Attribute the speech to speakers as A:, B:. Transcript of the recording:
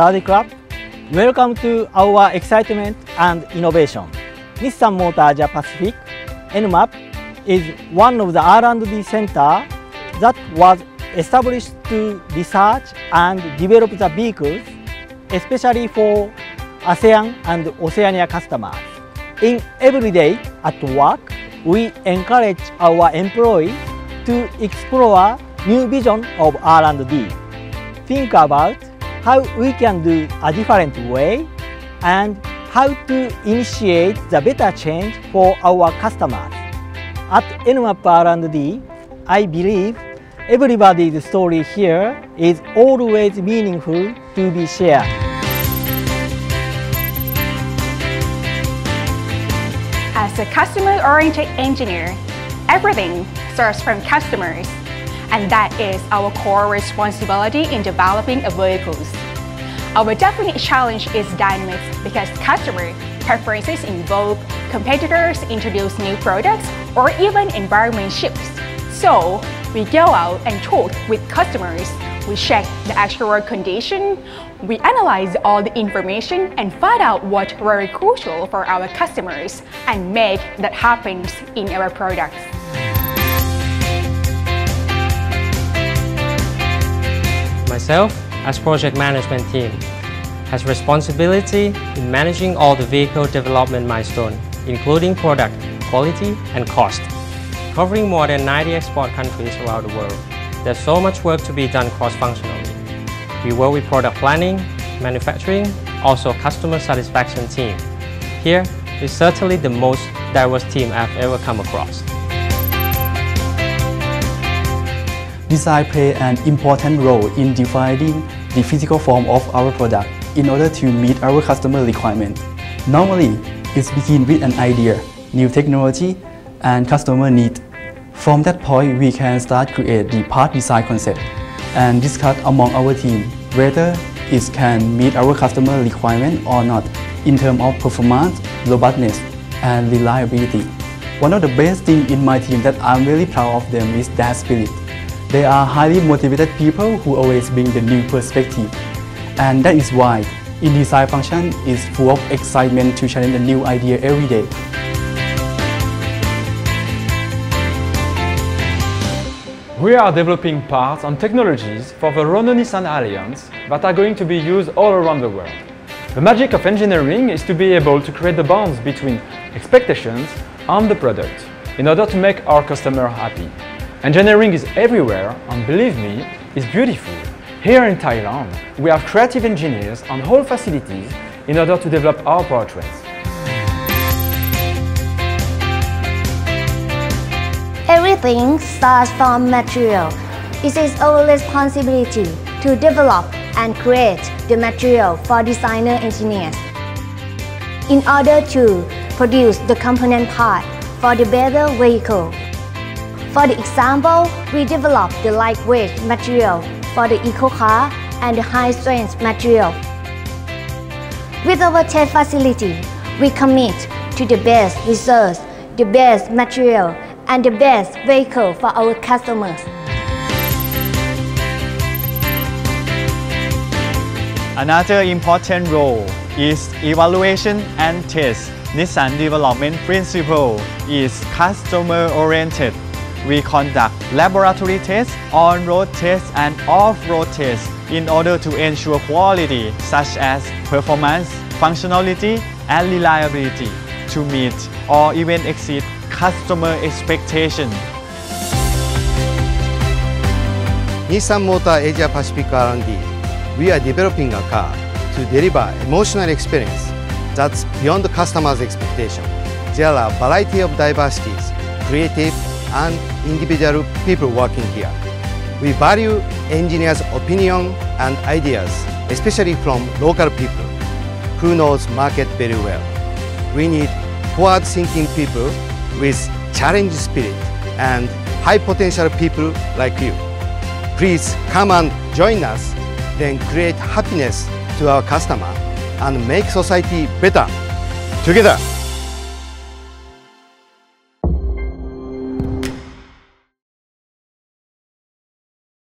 A: Sawadee Krap. Welcome to our excitement and innovation. Nissan Motor Asia Pacific, NMAP, is one of the R&D center that was established to research and develop the vehicles, especially for ASEAN and Oceania customers. In every day at work, we encourage our employees to explore new vision of R&D. Think about how we can do a different way and how to initiate the better change for our customers. At NMAP R&D, I believe everybody's story here is always meaningful to be shared.
B: As a customer-oriented engineer, everything starts from customers, and that is our core responsibility in developing a vehicles. Our definite challenge is dynamics because customer preferences evolve, competitors introduce new products, or even environment shifts. So, we go out and talk with customers. We check the actual condition, we analyze all the information and find out what's very crucial for our customers and make that happen in our products.
C: Myself, as project management team, has responsibility in managing all the vehicle development milestones, including product, quality, and cost. Covering more than 90 export countries around the world, there's so much work to be done cross-functionally. We work with product planning, manufacturing, also customer satisfaction team. Here is certainly the most diverse team I've ever come across.
D: Design play an important role in defining the physical form of our product in order to meet our customer requirement. Normally, it begins with an idea, new technology, and customer need. From that point, we can start create the part design concept and discuss among our team whether it can meet our customer requirement or not in terms of performance, robustness, and reliability. One of the best things in my team that I'm really proud of them is that spirit. They are highly motivated people who always bring the new perspective. And that is why in design function is full of excitement to challenge a new idea every day.
E: We are developing parts and technologies for the Renault-Nissan Alliance that are going to be used all around the world. The magic of engineering is to be able to create the bonds between expectations and the product in order to make our customer happy. Engineering is everywhere and believe me, it's beautiful. Here in Thailand, we have creative engineers on whole facilities in order to develop our powertrains.
F: Everything starts from material. It is our responsibility to develop and create the material for designer engineers. In order to produce the component part for the better vehicle, for the example, we developed the lightweight material for the eco car and the high-strength material. With our test facility, we commit to the best research, the best material, and the best vehicle for our customers.
G: Another important role is evaluation and test. Nissan development principle is customer-oriented we conduct laboratory tests, on-road tests and off-road tests in order to ensure quality such as performance, functionality and reliability to meet or even exceed customer expectations.
H: Nissan Motor Asia Pacific R&D, we are developing a car to deliver emotional experience that's beyond the customer's expectation. There are a variety of diversities, creative and individual people working here. We value engineers' opinion and ideas, especially from local people who knows market very well. We need forward-thinking people with challenge spirit and high potential people like you. Please come and join us, then create happiness to our customer and make society better together.